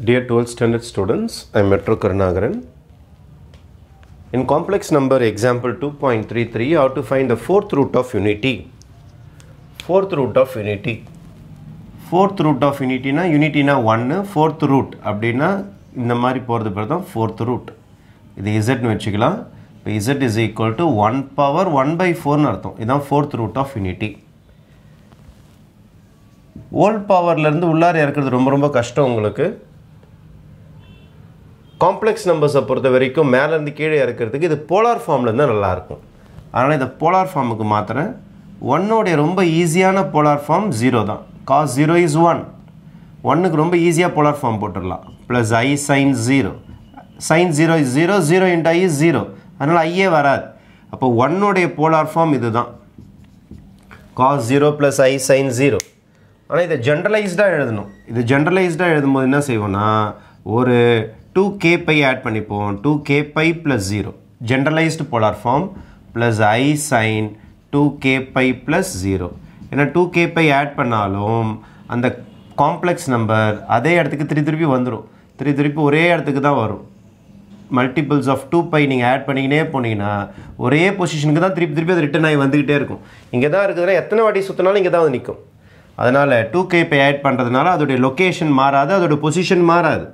Dear 12th standard students, I am Metro Karnagaran. In complex number example 2.33, how to find the fourth root of unity. Fourth root of unity. Fourth root of unityனா யூனிட்டினா ஒன்று fourth root அப்படின்னா இந்த மாதிரி போகிறது பேர் தான் fourth root இது இசட்னு வச்சுக்கலாம் இப்போ z is equal to one power one by ஃபோர்னு அர்த்தம் இதுதான் fourth root of unity whole பவர்லேருந்து உள்ளார இறக்கிறது ரொம்ப ரொம்ப கஷ்டம் உங்களுக்கு காம்ப்ளெக்ஸ் நம்பர்ஸை பொறுத்த வரைக்கும் மேலேருந்து கீழே இறக்கிறதுக்கு இது போலார் ஃபார்ம்லேருந்து நல்லாயிருக்கும். அதனால் இதை போலார் ஃபார்முக்கு மாற்றுறேன் ஒன்னோடைய ரொம்ப ஈஸியான போலார் ஃபார்ம் ஜீரோ தான். காஸ் ஜீரோ இஸ் ஒன் ஒன்னுக்கு ரொம்ப ஈஸியாக போலார் ஃபார்ம் போட்டுடலாம். Plus i sine zero sine zero is zero zero into i is zero அதனால் ஐயே வராது. அப்போ ஒன்னுடைய போலார் ஃபார்ம் இது தான் cos zero plus i sine zero ஆனால் இதை ஜென்ரலைஸ்டாக எழுதணும். இது ஜென்ரலைஸ்டாக எழுதும்போது என்ன செய்வோம்னா ஒரு டூ கே பை ஆட் பண்ணிப்போம். Two k pi plus zero generalised polar form plus i sine two k pi plus zero ஏன்னா டூ கே பை ஆட் பண்ணாலும் அந்த காம்ப்ளெக்ஸ் நம்பர் அதே இடத்துக்கு திருப்பி திருப்பி வந்துடும் திருப்பி திருப்பி ஒரே இடத்துக்கு தான் வரும். மல்டிபிள்ஸ் ஆஃப் டூ பை நீங்கள் ஆட் பண்ணிக்கினே போனீங்கன்னா ஒரே பொசிஷனுக்கு தான் திருப்பி திருப்பி அது ரிட்டன் ஆகி வந்துக்கிட்டே இருக்கும். இங்கே தான் இருக்குதுன்னா எத்தனை வாட்டி சுற்றினாலும் இங்கே தான் வந்து நிற்கும் அதனால் டூ கே பை ஆட் பண்ணுறதுனால அதோடைய லொக்கேஷன் மாறாது அதோட பொசிஷன் மாறாது.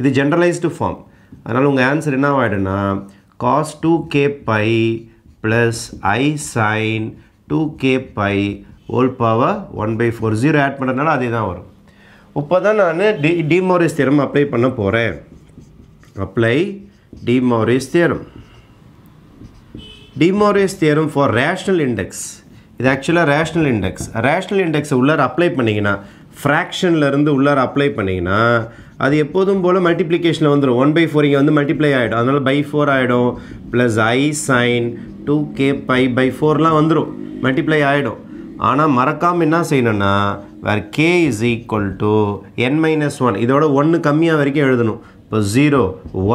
இது ஜென்ரலைஸ்டு ஃபார்ம் அதனால் உங்கள் ஆன்சர் என்ன ஆகிடும்னா cos two k pi plus i sine two k pi whole power one by four zero add பண்ணுறதுனால அதே தான் வரும். இப்போ தான் நான் டி டிமோரிஸ் தியரம் அப்ளை பண்ண போகிறேன் apply De Moivre's theorem De Moivre's theorem for rational index இது ஆக்சுவலாக ரேஷ்னல் இண்டெக்ஸ் ரேஷ்னல் இண்டெக்ஸை உள்ளார அப்ளை பண்ணிங்கன்னா ஃப்ராக்ஷன்லேருந்து உள்ளார அப்ளை பண்ணிங்கன்னா அது எப்போதும் போல் மல்டிப்ளிகேஷனில் வந்துடும் ஒன் பை ஃபோர் இங்கே வந்து மல்டிப்ளை ஆகிடும் அதனால் பை ஃபோர் ஆகிடும் plus i sine two k pi by ஃபோர்லாம் வந்துடும் மல்டிப்ளை ஆகிடும் ஆனால் மறக்காமல் என்ன செய்யணும்னா வேறு k is equal to n minus one இதோட ஒன்று கம்மியாக வரைக்கும் எழுதணும். இப்போ ஜீரோ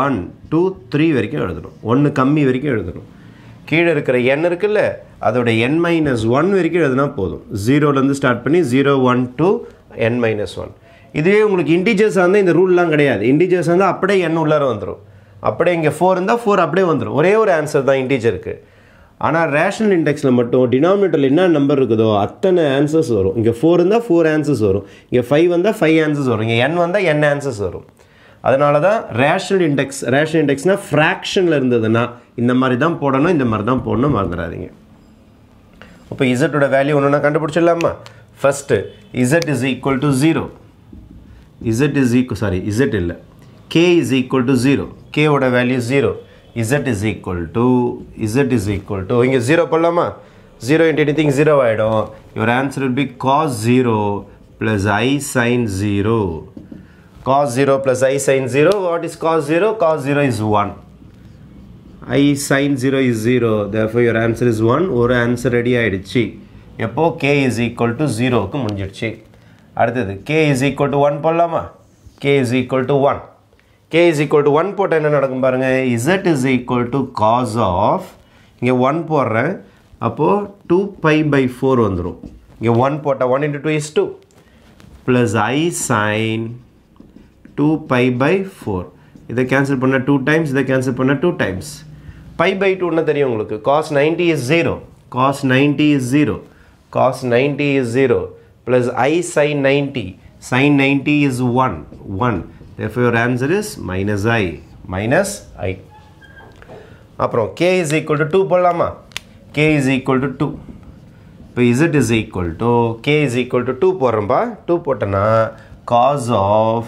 ஒன் டூ த்ரீ வரைக்கும் எழுதணும். ஒன்று கம்மி வரைக்கும் எழுதணும். கீழே இருக்கிற என் இருக்குல்ல அதோட என் மைனஸ் ஒன் வரைக்கும் எழுதுனா போதும். ஜீரோலேருந்து ஸ்டார்ட் பண்ணி zero one two n minus one இதுவே உங்களுக்கு இன்டிஜர்ஸாக இருந்தால் இந்த ரூல்லாம் கிடையாது. இன்டிஜர்ஸ் வந்து அப்படியே என் உள்ளார வந்துடும் அப்படியே இங்கே ஃபோர் இருந்தால் ஃபோர் அப்படியே வந்துடும் ஒரே ஒரு ஆன்சர் தான் இன்டிஜருக்கு ஆனால் ரேஷனல் இண்டெக்ஸில் மட்டும் டினாமினேட்டரில் என்ன நம்பர் இருக்குதோ அத்தனை ஆன்சர்ஸ் வரும். இங்கே ஃபோர் இருந்தால் ஃபோர் ஆன்சர்ஸ் வரும். இங்கே ஃபைவ் வந்தால் ஃபைவ் ஆன்சர்ஸ் வரும். இங்கே என் வந்தால் என் ஆன்சர்ஸ் வரும். அதனால தான் ரேஷனல் இண்டெக்ஸ் ரேஷனல் இண்டெக்ஸ்னால் ஃப்ராக்ஷனில் இருந்ததுன்னா இந்த மாதிரி தான் போடணும் இந்த மாதிரி தான் போடணும் மறந்துடாதீங்க. இப்போ இசட்டோட வேல்யூ ஒன்று கண்டுபிடிச்சிடலாமா? First z is equal to zero z is equal sorry z இல்லை. K is equal to zero கேவோட value zero z is equal to z is equal to இங்கே ஜீரோ பண்ணலாமா zero into anything zero ஆகிடும் your answer will be cos zero plus i sine zero cos zero plus i sine zero what is cos zero cos zero is one i sine zero is zero therefore your answer is one ஒரு answer ready ஆகிடுச்சு எப்போது k is equal to ஜீரோவுக்கு முடிஞ்சிடுச்சு. அடுத்தது k is equal to one போடலாமா? K is equal to one k is equal to one போட்டால் என்ன நடக்கும் பாருங்கள் z is equal to cos of இங்கே ஒன் போடுறேன். அப்போது டூ பை பை ஃபோர் வந்துடும் இங்கே ஒன் போட்டால் one into two is two plus i sine two pi by four இதை கேன்சல் பண்ண டூ டைம்ஸ் இதை கேன்சல் பண்ண டூ டைம்ஸ் பை பை டூன்னு தெரியும் உங்களுக்கு. Cos ninety is zero cos ninety is zero cos ninety is zero plus i sine ninety sine ninety is one one therefore your answer is minus i minus i அப்புறம் k is equal to 2 போடலாமா k is equal to 2 இப்போ z is equal to k is equal to 2 போடுறோம்பா 2 போட்டோன்னா cos of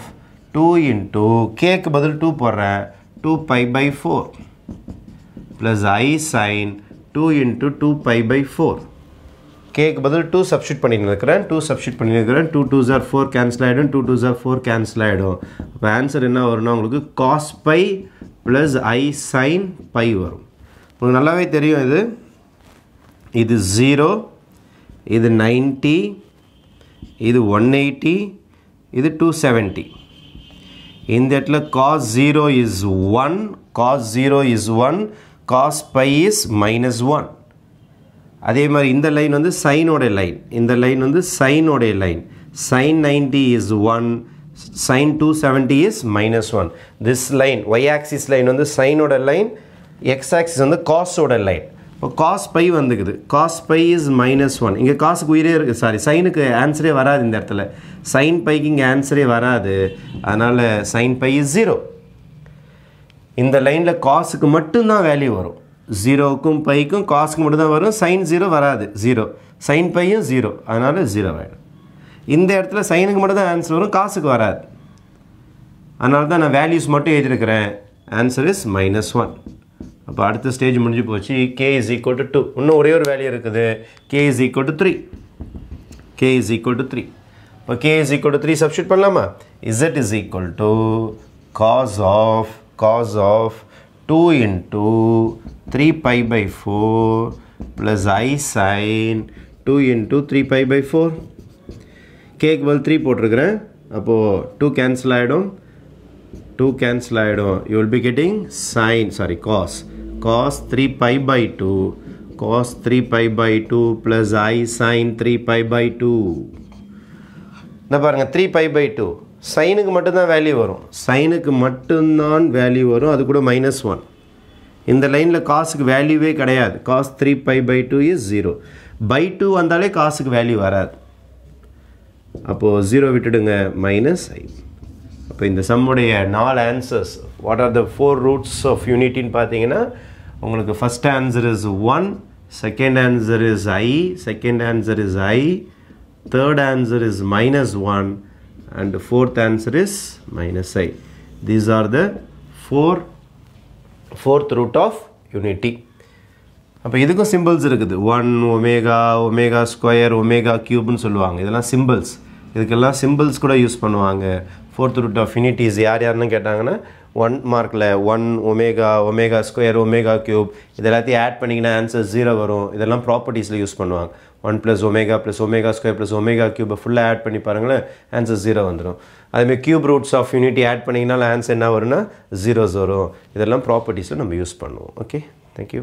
2 into கேக்கு பதில் 2 போடுறேன் 2 pi by 4 plus i sin 2 into 2 pi by 4 கேக்கு பதில் two substitute பண்ணியிருக்கிறேன் two 2 substitute பண்ணி இருக்கிறேன் 2 2 ஜார் ஃபோர் கேன்சல் ஆகிடும் 2 2 ஜார் ஃபோர் கேன்சல் ஆகிடும் இப்போ ஆன்சர் என்ன வரும்னா உங்களுக்கு cos pi plus i sine pi வரும். உங்களுக்கு நல்லாவே தெரியும் இது. இது ஜீரோ இது நைன்ட்டி இது ஒன் எயிட்டி இது டூ செவன்ட்டி இந்த இடத்துல cos zero is one cos zero is one cos pi is minus one அதே மாதிரி இந்த லைன் வந்து சைனோட லைன் இந்த லைன் வந்து சைனோடைய line sine ninety is one sine two seventy is minus one this line y axis line வந்து சைனோட line x axis வந்து காஸோட லைன் இப்போ cos pi வந்துக்குது. Cos pi is minus one இங்கே காசுக்கு உயிரே இருக்குது சாரி சைனுக்கு ஆன்சரே வராது இந்த இடத்துல. சைன் பைக்கு இங்கே ஆன்சரே வராது. அதனால் சைன் பை இஸ் ஜீரோ இந்த லைனில் காசுக்கு மட்டும்தான் வேல்யூ வரும். ஜீரோவுக்கும் பைக்கும் காசுக்கு மட்டும்தான் வரும். சைன் ஜீரோ வராது. ஜீரோ. சைன் பையும் ஜீரோ. அதனால் ஜீரோ ஆகிடும் இந்த இடத்துல சைனுக்கு மட்டும் தான் ஆன்சர் வரும் காசுக்கு வராது. அதனால தான் நான் வேல்யூஸ் மட்டும் எழுதியிருக்கிறேன். ஆன்சர் இஸ் மைனஸ் ஒன் அப்போ அடுத்த ஸ்டேஜ் முடிஞ்சு போச்சு. K is equal to two இன்னும் ஒரே ஒரு வேல்யூ இருக்குது. K is equal to three k is equal to three இப்போ k is equal to three substitute பண்ணலாமா? Z is equal to cos of cos of two into three pi by four plus i sine two into three pi by four cake பதில் three போட்டிருக்கிறேன். அப்போது two cancel ஆகிடும் two cancel ஆகிடும் you will be getting sine sorry cos cos three pi by two cos three pi by two plus I sine three pi by two இந்த பாருங்கள் three by by two சைனுக்கு மட்டும்தான் value வரும். சைனுக்கு மட்டும்தான் value வரும் அது கூட மைனஸ் ஒன் இந்த லைனில் காசுக்கு வேல்யூவே கிடையாது. Cos three pi by two is zero pi two வந்தாலே காசுக்கு வேல்யூ வராது. அப்போது ஜீரோ விட்டுடுங்க மைனஸ் ஐ. அப்போ இந்த சம்முடைய நாலு answers what are the four roots of யூனிட்டின்னு பார்த்தீங்கன்னா உங்களுக்கு first answer is one second answer is i second answer is i third answer is minus one and fourth answer is minus i these are the four fourth root of unity அப்போ இதுக்கும் symbols இருக்குது. One omega omega square omega க்யூப்னு சொல்லுவாங்க. இதெல்லாம் symbols இதுக்கெல்லாம் symbols கூட use பண்ணுவாங்க. Fourth root of unities யார் யாருன்னு கேட்டாங்கன்னா ஒன் மார்க்கில் one omega omega square omega cube இது எல்லாத்தையும் ஆட் பண்ணிங்கன்னா ஆன்சர் ஜீரோ வரும். இதெல்லாம் ப்ராப்பர்ட்டிஸில் யூஸ் பண்ணுவாங்க. One plus omega plus omega square plus omega க்யூபை ஃபுல்லாக ஆட் பண்ணி பாருங்களேன் ஆன்சர் ஜீரோ வந்துடும் அதுமாதிரி cube roots of unity add பண்ணிங்கனால answer என்ன வரும்னா ஜீரோஸ் வரும். இதெல்லாம் ப்ராப்பர்ட்டிஸில் நம்ம யூஸ் பண்ணுவோம். Okay thank you